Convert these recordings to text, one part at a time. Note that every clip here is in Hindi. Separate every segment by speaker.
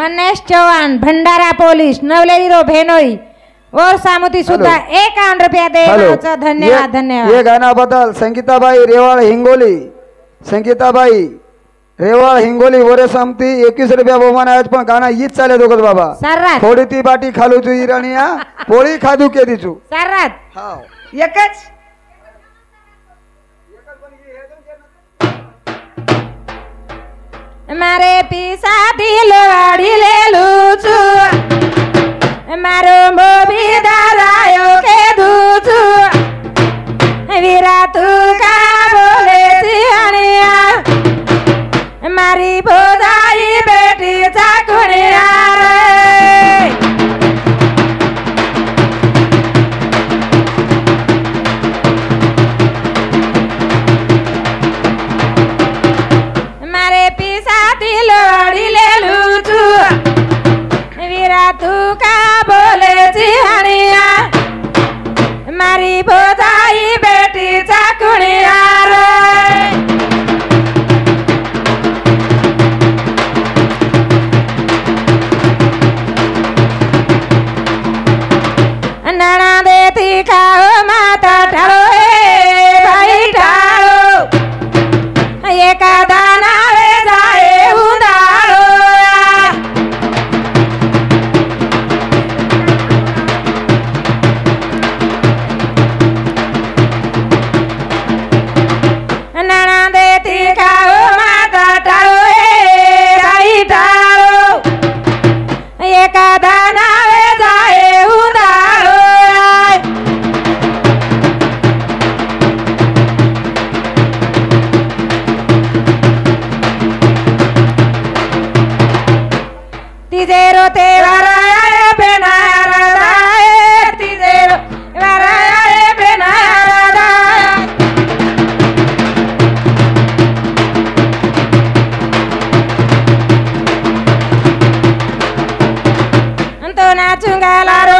Speaker 1: मनेश चव्हाण भंडारा पोलीस नवलेरी रो भेनोई और सामुती सुद्धा एक रुपया दे धन्यवाद धन्यवाद.
Speaker 2: हे गाण्याबद्दल संगीताबाई रेवाळ हिंगोली संगीताबाई रेवाळ हिंगोली वरे समती एकवीस रुपया बहुमान आहेत पण गाणं हीच चालले दोघं बाबा.
Speaker 1: सर्रात
Speaker 2: थोडी ती बाटी खालू तू इराणी पोळी खादू के दिचू
Speaker 1: सर्रात
Speaker 3: एकच.
Speaker 1: मारे पिसा ढिलो ढिले लुचु। मारो मोबी दादायो के दुचु। वीरा तू का बोले सिहनिया मारी बोधाई बेटी चाकुनिया रे। na tungalaru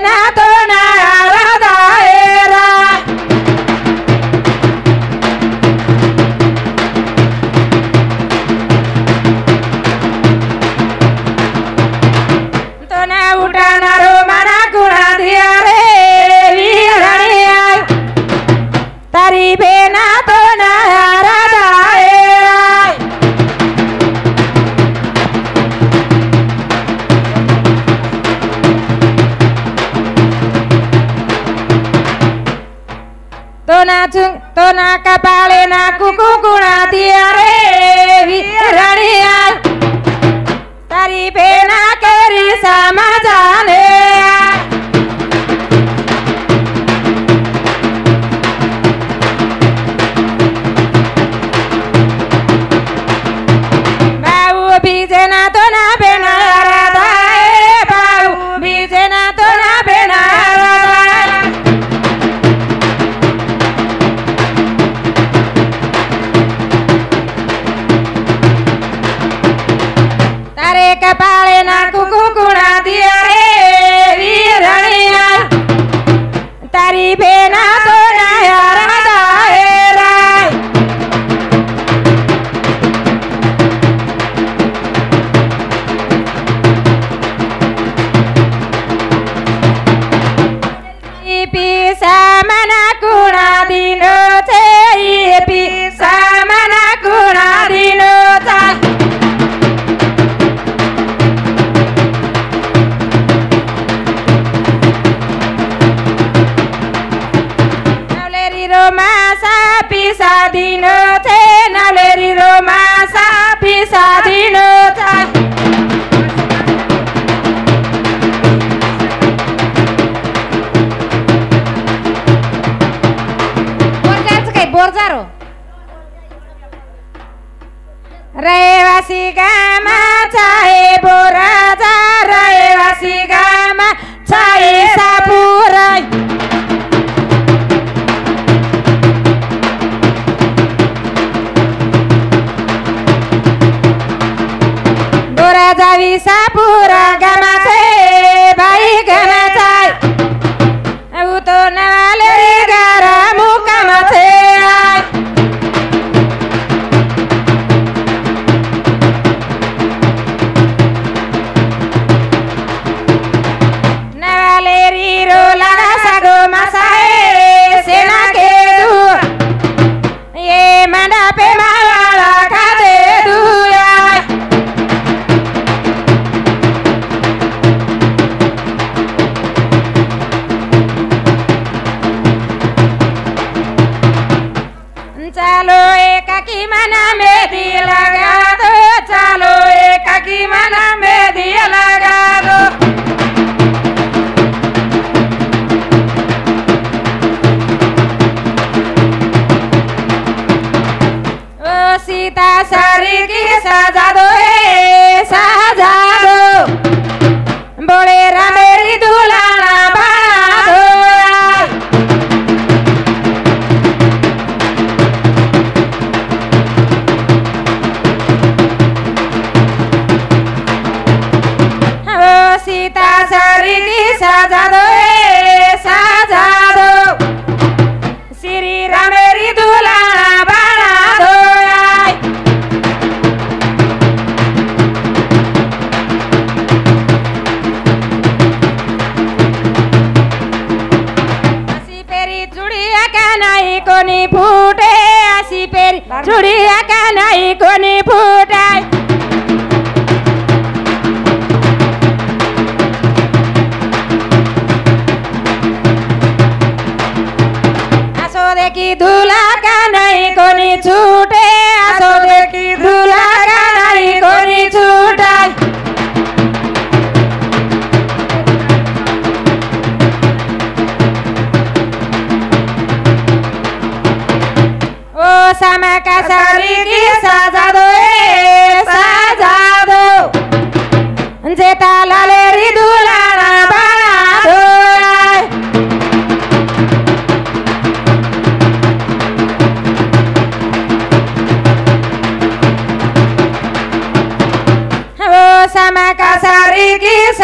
Speaker 1: Nathana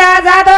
Speaker 1: साधा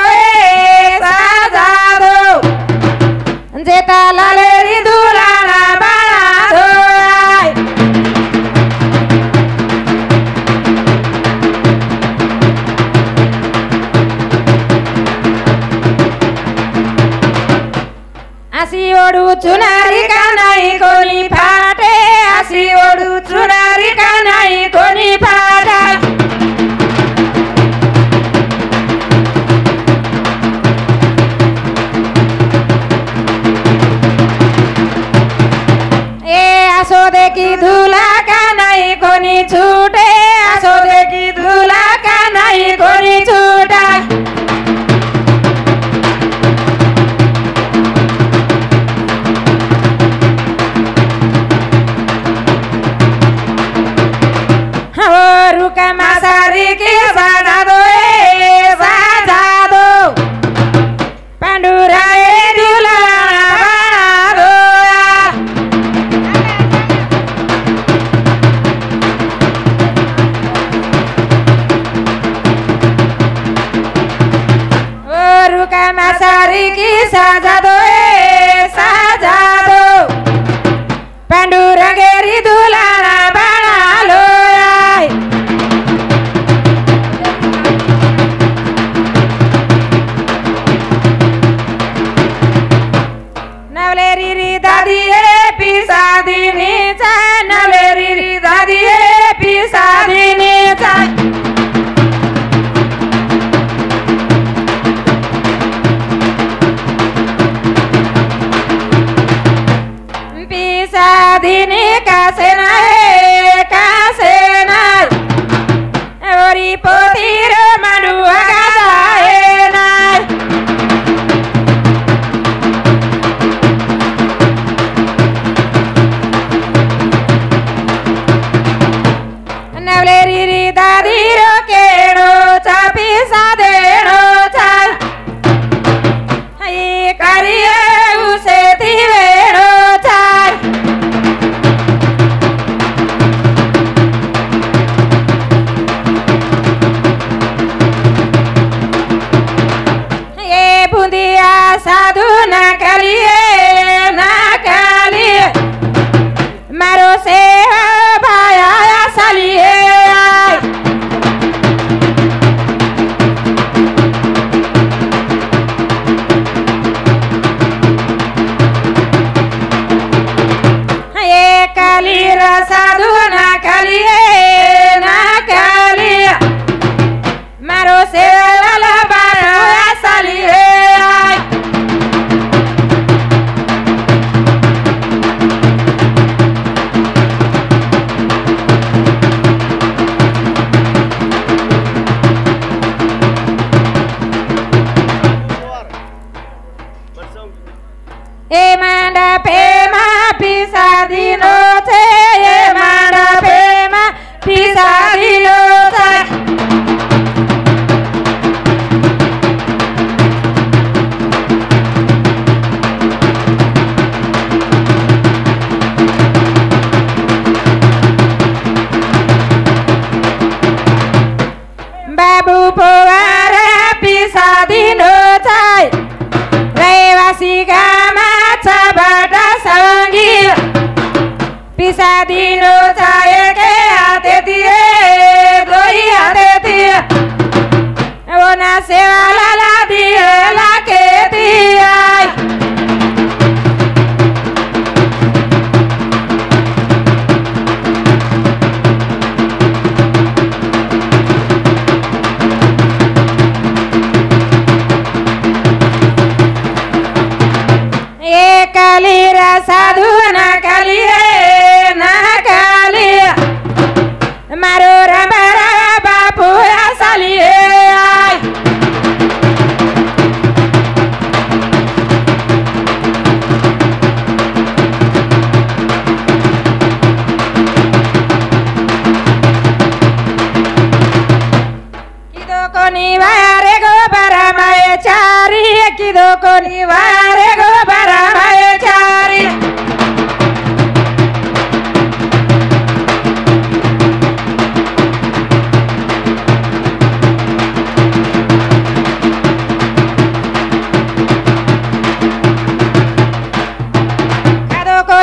Speaker 1: pino chaye ke aate se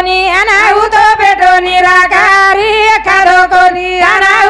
Speaker 1: Anahuto Petoni Rakari Karokoni Anahuto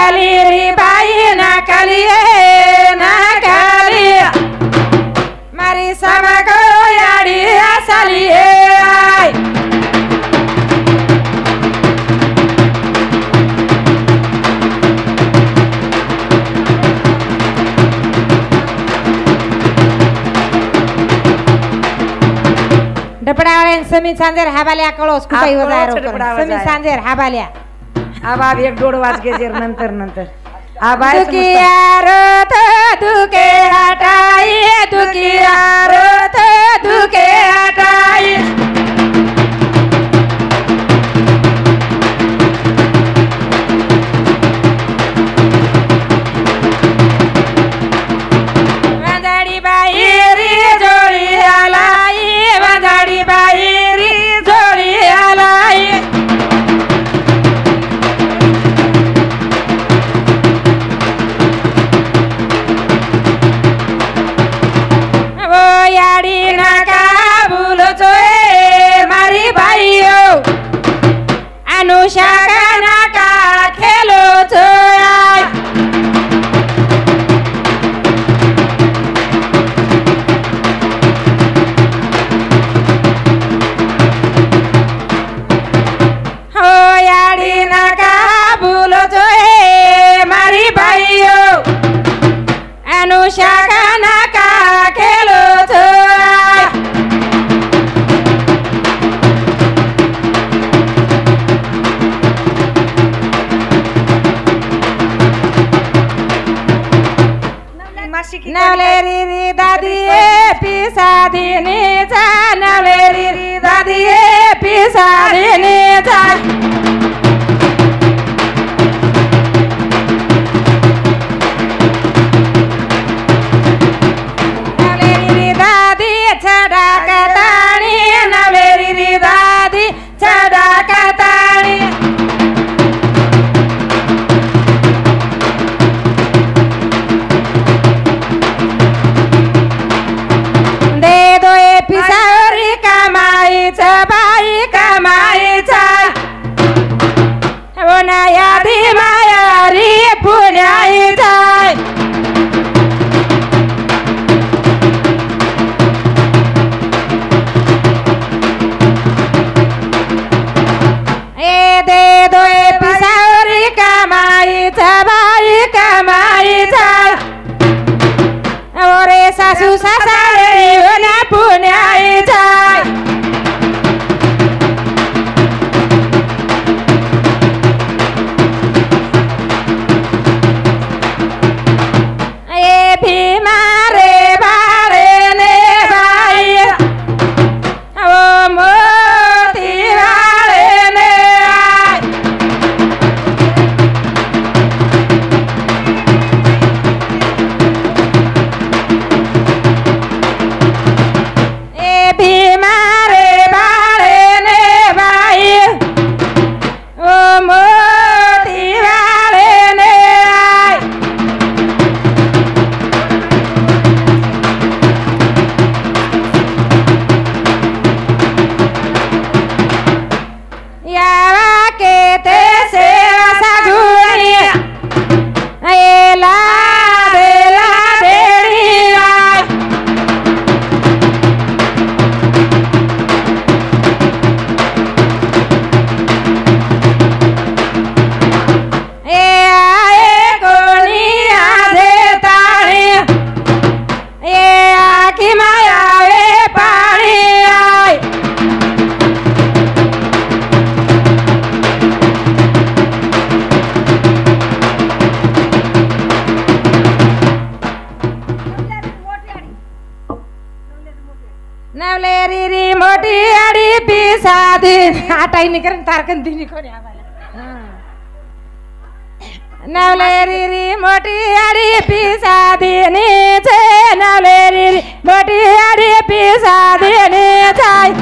Speaker 1: kaliri bayi na kaliye na kaliya mari sama yari asaliye ay डपडावळ्यान समी सांजेर हाबाल्या कळोस कुठे
Speaker 3: होता
Speaker 1: समी सांजेर हाबाल्या
Speaker 3: आबाब एक दोड वाज गे नंतर नंतर. आबा
Speaker 1: दुखियारत दुखे हटाई दुखियारत दुखे हटाई ಏಡಿ ಬೀಸಾದಿ ಆ ಟೈನಿಕರನ್ನ ತಾರ್ಕಂತೀನಿ ಕೊನೆ ಆಮೇಲೆ ನವಲೇರಿ ಮೋಟಿ ಅಡಿ ಪೀಸಾದಿ ನೀಚೆ ನವಲೇರಿ ಮೋಟಿ ಅಡಿ ಪೀಸಾದಿ ನೀಚಾಯ್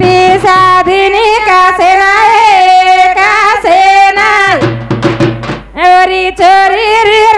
Speaker 1: पीसादी नी का सेना है teri